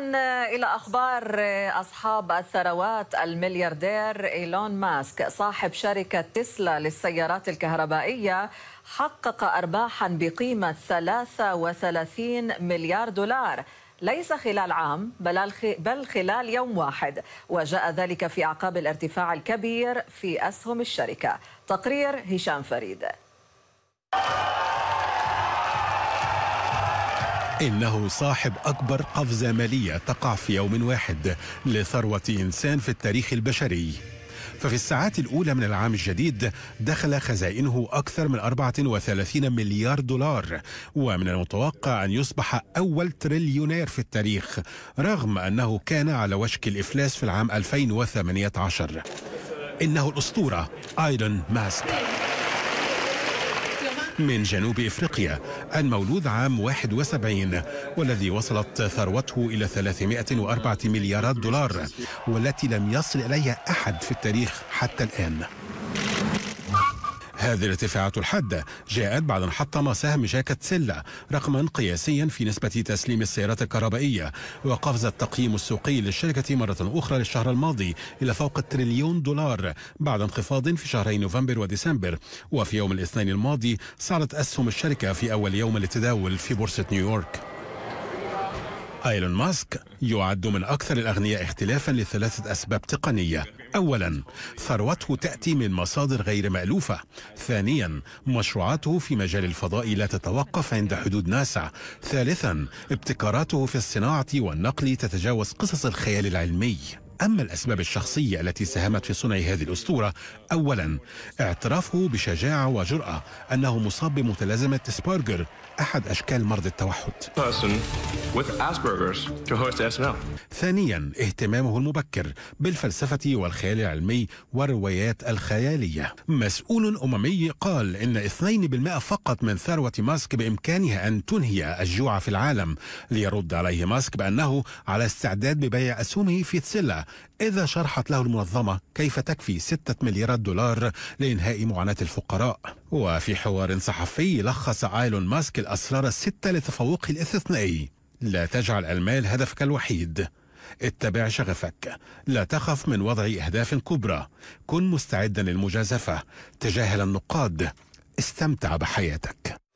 إلى أخبار أصحاب الثروات الملياردير إيلون ماسك صاحب شركة تسلا للسيارات الكهربائية حقق أرباحا بقيمة 33 مليار دولار. ليس خلال عام بل خلال يوم واحد. وجاء ذلك في أعقاب الارتفاع الكبير في أسهم الشركة. تقرير هشام فريد. إنه صاحب أكبر قفزة مالية تقع في يوم واحد لثروة إنسان في التاريخ البشري. ففي الساعات الأولى من العام الجديد دخل خزائنه أكثر من 34 مليار دولار ومن المتوقع أن يصبح أول تريليونير في التاريخ رغم أنه كان على وشك الإفلاس في العام 2018 إنه الأسطورة آيلون ماسك من جنوب إفريقيا المولود عام 71 والذي وصلت ثروته إلى 304 مليارات دولار والتي لم يصل إليها أحد في التاريخ حتى الآن. هذه الارتفاعات الحادة جاءت بعد أن حطم سهم شركة سيلا رقما قياسيا في نسبة تسليم السيارات الكهربائية. وقفز التقييم السوقي للشركة مرة أخرى للشهر الماضي إلى فوق التريليون دولار بعد انخفاض في شهري نوفمبر وديسمبر. وفي يوم الاثنين الماضي صعدت أسهم الشركة في أول يوم للتداول في بورصة نيويورك. إيلون ماسك يعد من أكثر الأغنياء اختلافا لثلاثة أسباب تقنية. أولا ثروته تأتي من مصادر غير مألوفة. ثانيا مشروعاته في مجال الفضاء لا تتوقف عند حدود ناسا. ثالثا ابتكاراته في الصناعة والنقل تتجاوز قصص الخيال العلمي. أما الأسباب الشخصية التي ساهمت في صنع هذه الأسطورة أولا اعترافه بشجاعة وجرأة أنه مصاب بمتلازمة سبارجر أحد أشكال مرض التوحد. ثانيا اهتمامه المبكر بالفلسفة والخيال العلمي والروايات الخيالية. مسؤول أممي قال إن 2% فقط من ثروة ماسك بإمكانها أن تنهي الجوع في العالم ليرد عليه ماسك بأنه على استعداد ببيع أسهمه في تسلا إذا شرحت له المنظمة كيف تكفي ستة مليارات دولار لإنهاء معاناة الفقراء. وفي حوار صحفي لخص آيلون ماسك الأسرار الستة لتفوقه الاستثنائي لا تجعل المال هدفك الوحيد. اتبع شغفك. لا تخف من وضع أهداف كبرى. كن مستعدا للمجازفة تجاهل النقاد. استمتع بحياتك.